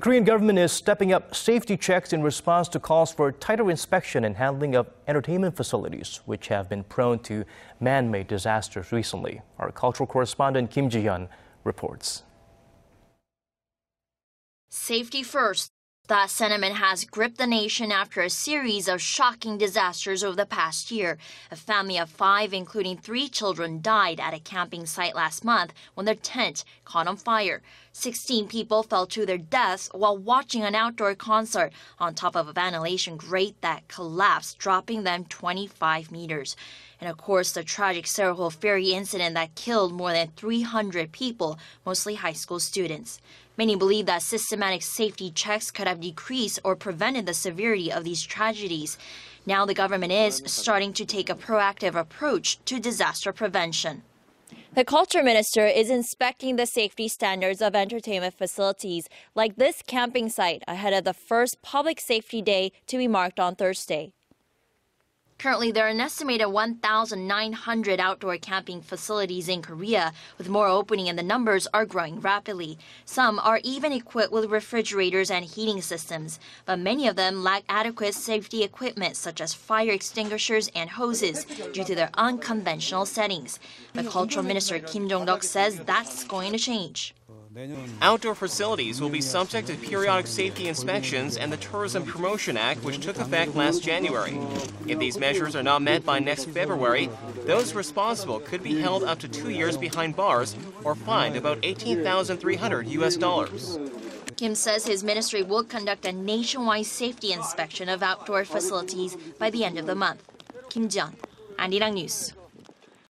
The Korean government is stepping up safety checks in response to calls for tighter inspection and handling of entertainment facilities, which have been prone to man-made disasters recently. Our cultural correspondent Kim Ji-yeon reports. Safety first. That sentiment has gripped the nation after a series of shocking disasters over the past year. A family of five, including three children, died at a camping site last month when their tent caught on fire. 16 people fell to their deaths while watching an outdoor concert on top of a ventilation grate that collapsed, dropping them 25 meters. And of course, the tragic Sewol ferry incident that killed more than 300 people, mostly high school students. Many believe that systematic safety checks could have decreased or prevented the severity of these tragedies. Now the government is starting to take a proactive approach to disaster prevention. The culture minister is inspecting the safety standards of entertainment facilities like this camping site ahead of the first public safety day to be marked on Thursday. Currently, there are an estimated 1,900 outdoor camping facilities in Korea, with more opening and the numbers are growing rapidly. Some are even equipped with refrigerators and heating systems, but many of them lack adequate safety equipment such as fire extinguishers and hoses due to their unconventional settings. But Cultural Minister Kim Jong-deok says that's going to change. Outdoor facilities will be subject to periodic safety inspections and the Tourism Promotion Act, which took effect last January. If these measures are not met by next February, those responsible could be held up to two years behind bars or fined about 18,300 U.S. dollars. Kim says his ministry will conduct a nationwide safety inspection of outdoor facilities by the end of the month. Kim Jun, Arirang News.